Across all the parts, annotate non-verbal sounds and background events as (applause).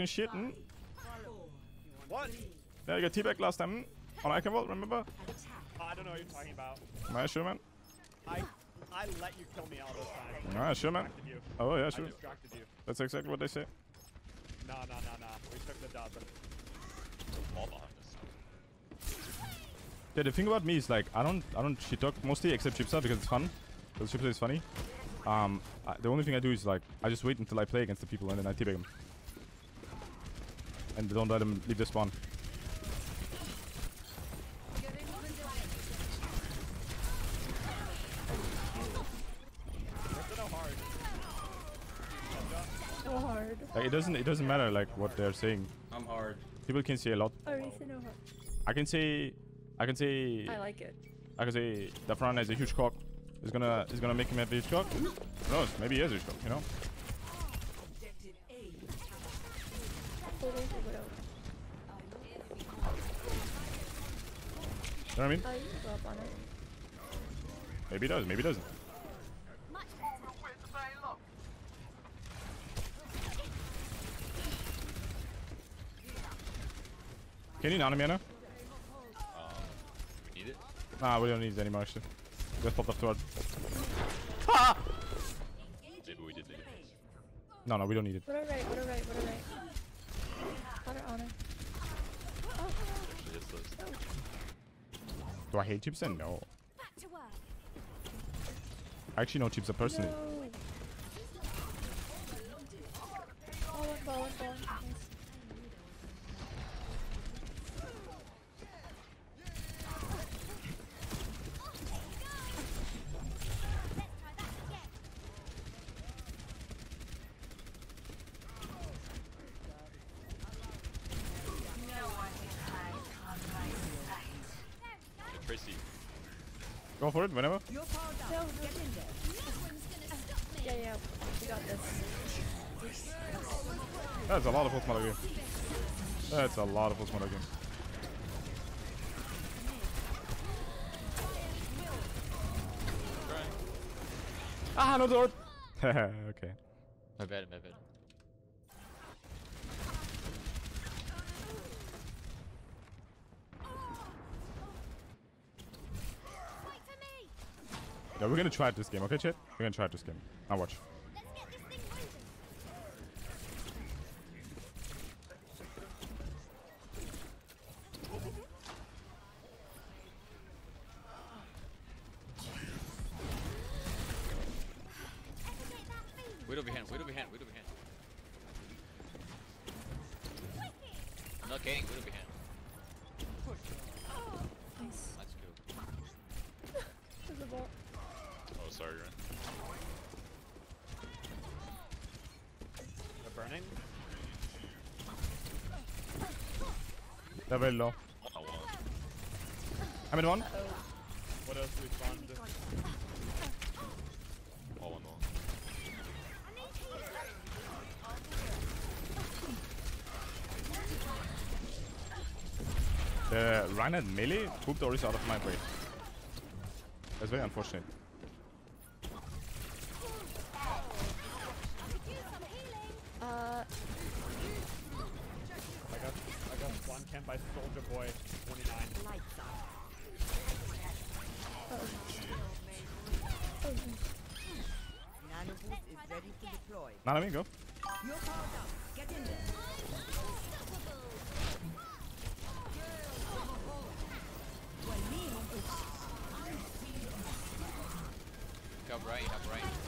fucking shit. Mm? What? Yeah, you got teabag last time. On Eichenwalde, remember? I don't know what you're talking about. Nah, sure, man. I I let you kill me all those times. Nah, sure, man. You. Oh, yeah, I sure. distracted you. That's exactly what they say. No, no, no, no. We took the dub. All behind us. Yeah, the thing about me is like I don't I don't shit talk mostly except Chipsa because it's fun. Because Chipsa is funny. Um, I, the only thing I do is like I just wait until I play against the people and then I teabag them. And don't let him leave the spawn. So hard? Like, it doesn't it doesn't matter like what they're saying. I'm hard. People can say a lot. Oh, you said no hard. I can say I can say I like it. I can say that Fran has a huge cock. Is gonna is gonna make him a huge cock. Who knows? Maybe he has a huge cock. You know? Oh, there's a widow. You know what I mean? Oh, you can go up on it. Maybe he does. Maybe he doesn't. Can you not me now? Um, we need it. Nah, we don't need it anymore actually. Just popped up toward. Ah! Ah! Maybe we did need it. No, no, we don't need it. What a right, what a right, what a right. Got her on her. Actually, it's this. Do I hate Chipsa? No. Back to work. I actually know Chipsa personally. No. Oh, one ball, one ball. Nice. Let's try that again. Tracy. Go for it whenever. No, no. Yeah, yeah. We got this. That's a lot of Pokemon game. That's a lot of Pokemon game. Ah, no door. (laughs) (laughs) okay. My bad, my bad. Yeah, we're gonna try it this game, okay, chat? We're gonna try it this game. Now watch. Get that feeling? Widow behind, Widow behind, Widow behind. I'm not kidding, Widow behind. Nice. Let's go. There's a ball. Oh, sorry, Ren. They're burning. They're very low. Oh. I'm in one. What else respawned? All oh, in all. I need. The Reinhardt melee pooped Oris out of my way. That's very unfortunate. Boy 29. Nano boost is ready to deploy. Nanami, go. You're powered up. Get in there. Up right, up right.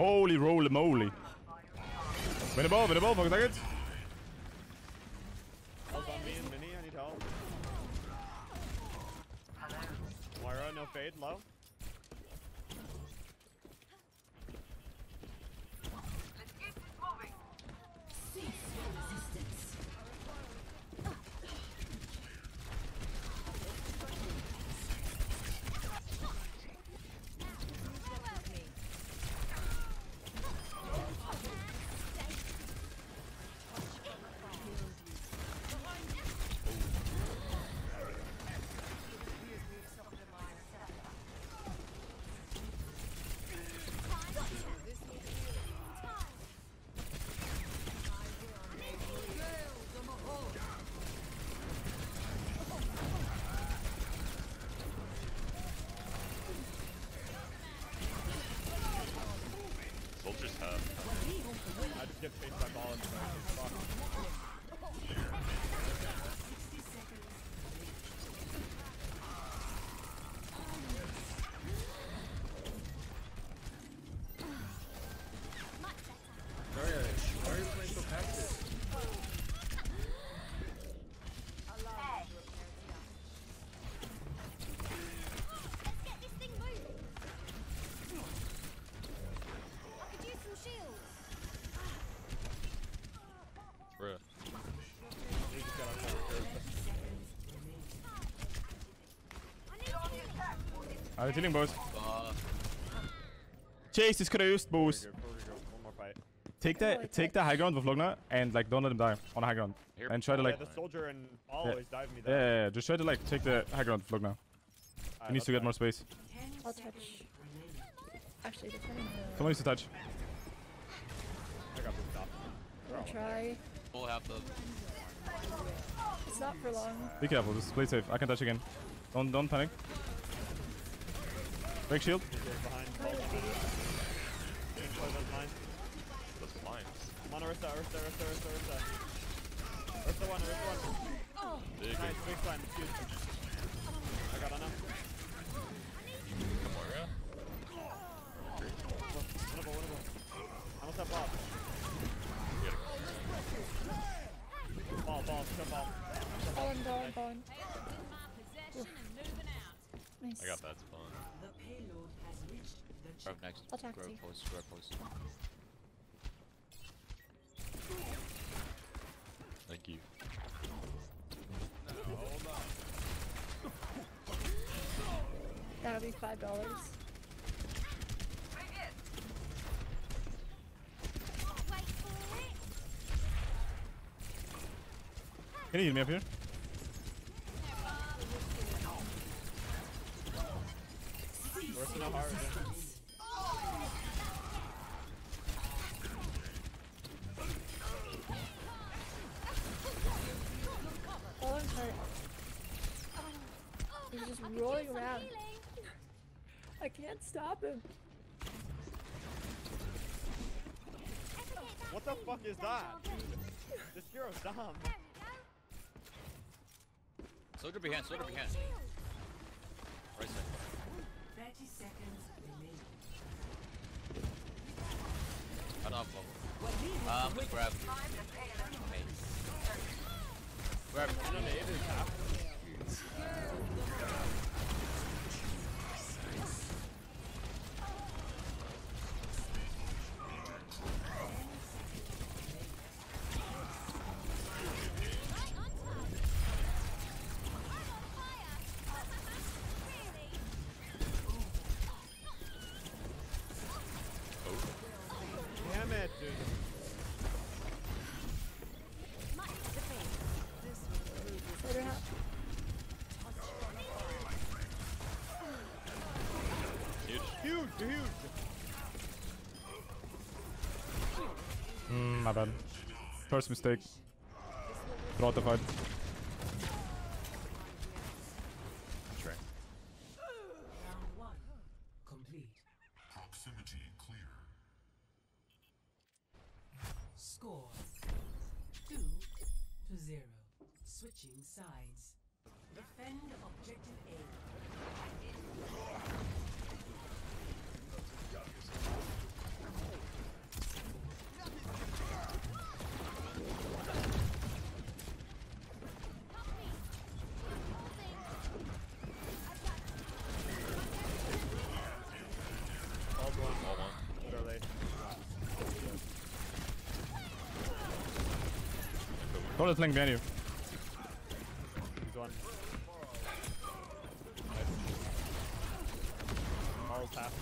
Holy roly moly. Win the ball, win the ball, fuck it. Just get chased by ball and fuck. Healing. Alright, healing boys. Uh, Chase this could have used Before we boost. go, before we go, one more fight. Take the take the high ground with Lugna and like don't let him die on the high ground. Here. And try to like yeah, the soldier and ball Yeah. dive me yeah, there. yeah, yeah, just try to like take the high ground with Lugna. Alright, He needs to let's get more space. I'll touch. Actually, depending on Someone needs to touch. I got this stop. I'll try. full half the. It's not for long. Be careful, just play safe. I can touch again. Don't don't panic. Break shield. He's behind. Try to be. Info does mine. That's blind. Come on, Arista, Arista, Arista, Arista, Arista. Arista one, Arista one. Big. Nice, big time, huge. I got enough. Moira. Winnable, winnable. I almost have ball. Ball, ball, jump ball. Fallen, fallen, fallen. Nice. I got that spawn. The payload has reached the Grab next. I'll talk grab to post. Grab post. Thank you. That'll be five dollars. Wait for it. Can you heal me up here? Arista no hard. Fallen's hurt. He's just rolling around. I can't stop him. What the fuck is that? This hero's dumb. Soldier behind. Soldier behind. Right side. 30 seconds remaining. I don't have bubble. Um, grab. Grab. No, nade is half. Better. Huge, huge. Mm, my bad. First mistake. Throughout the fight. To zero. Switching sides. Defend objective A. Ball's one. All one. Literally. Soldier flank behind you. He's one. Ball's half.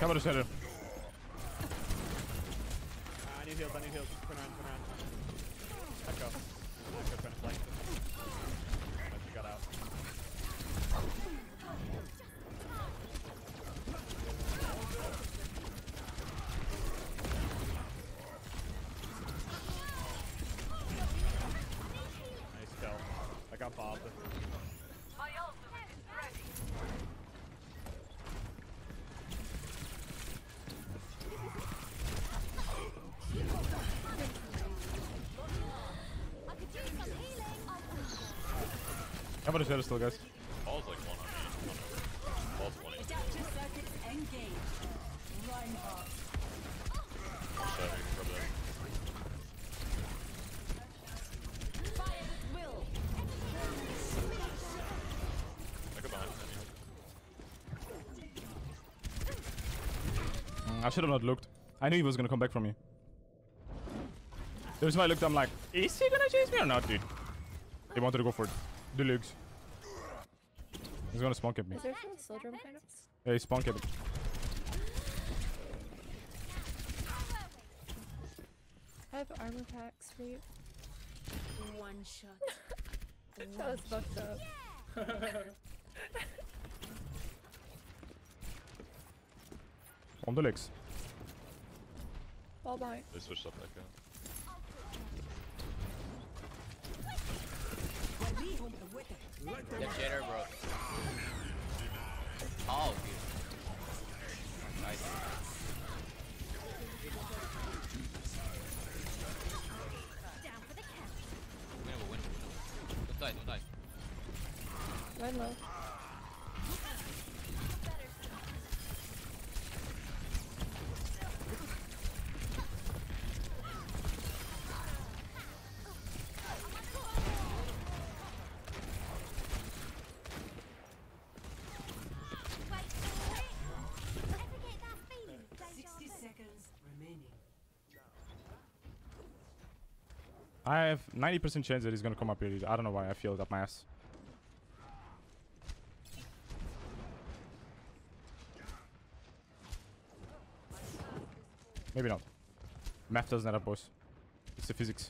Cover the shadow. Ah, I need heals, I need heals. Turn around, turn around. Echo got Bob. My ultimate is ready. I could use some healing. I'm gonna still, guys. I should have not looked. I knew he was gonna come back from me. There's why I looked. I'm like, is he gonna chase me or not, dude? He wanted to go for it. Deluxe. He's gonna spawn cap me. Is there some soldier behind us? Yeah, he spawn cap it. I have armor packs for you. One shot. (laughs) That was fucked up. On the legs. Ball behind. They switched up that guy. Yeah, Shader, bro. Oh, dude. Nice. Down for the count. Winnable, winnable. Don't die, don't die. Run low. I have 90% chance that he's gonna come up here. I don't know why. I feel up my ass. Maybe not. Math doesn't add up, boys. It's the physics.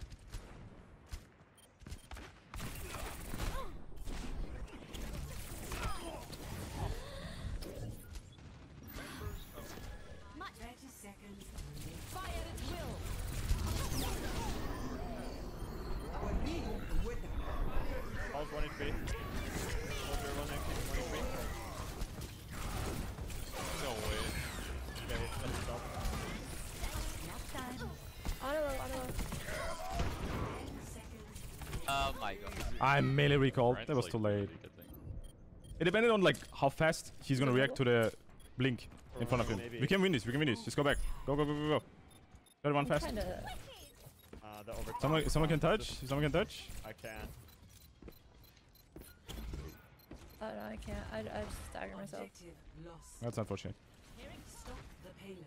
Oh my god. I melee recalled. Ryan's That was like too late. It depended on like how fast he's gonna react to the blink in front of him. Maybe. We can win this. We can win this. Just go back. Go go go go go. Third one I'm fast. kinda. Uh, the. Someone someone can touch. Someone can touch. I can. Oh no, I can't. I, I just stagger myself. Objective lost. That's unfortunate. Stop the payload.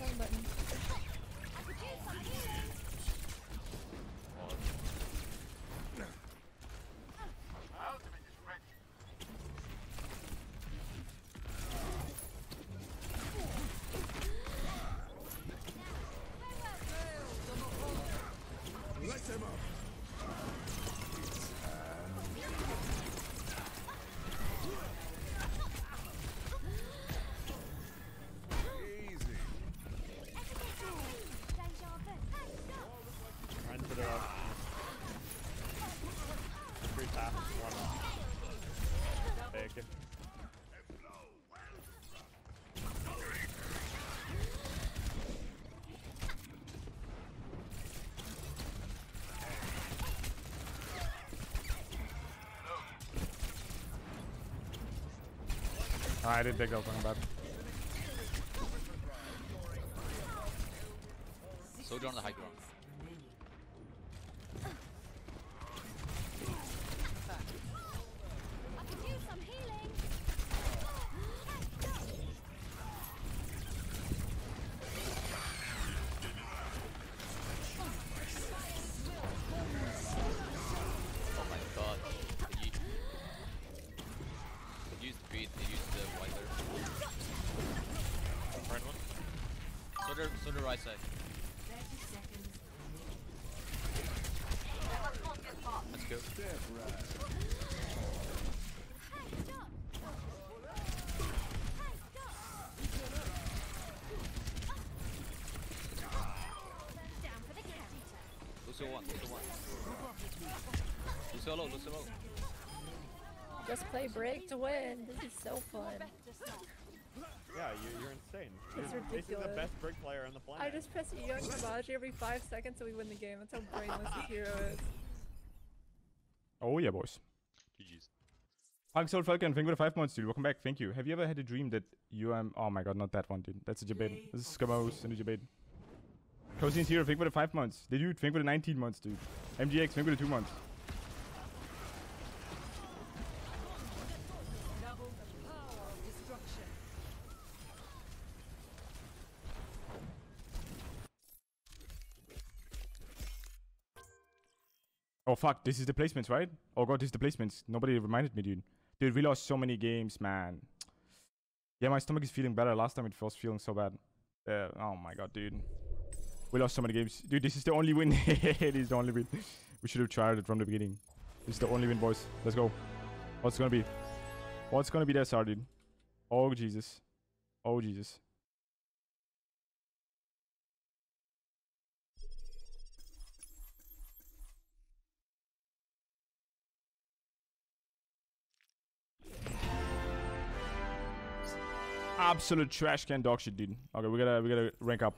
Wrong button. Ryan to the left. Three taps, one. Big. Ah, I did that one bad. Soldier on the high ground. right side. Let's go. Lucio one, Lucio one. Lucio low, Lucio low. Just play break to win. This is so fun. Yeah, you, you're insane. It's You're basically the best Brig player on the planet. I just press E on Kabaji every five seconds so we win the game. That's how brainless this hero is. Oh yeah, boys. GG's. Axel Falcon, thank you for the five months, dude. Welcome back. Thank you. Have you ever had a dream that you um? Oh my god, not that one, dude. That's a Jabade. This is Skamos and a Jabade. Cosin's here. Thank you for the five months. The dude, thank you for the 19 months, dude. MGX, thank you for the two months. Oh fuck, this is the placements, right? Oh god, this is the placements. Nobody reminded me, dude. Dude, we lost so many games, man. Yeah, my stomach is feeling better. Last time it was feeling so bad. Uh, oh my god, dude. We lost so many games. Dude, this is the only win. (laughs) it is the only win. We should have tried it from the beginning. This is the only win, boys. Let's go. What's gonna be? What's gonna be there, Sar, dude? Oh, Jesus. Oh, Jesus. Absolute trash can dog shit, dude. Okay, we gotta we gotta rank up.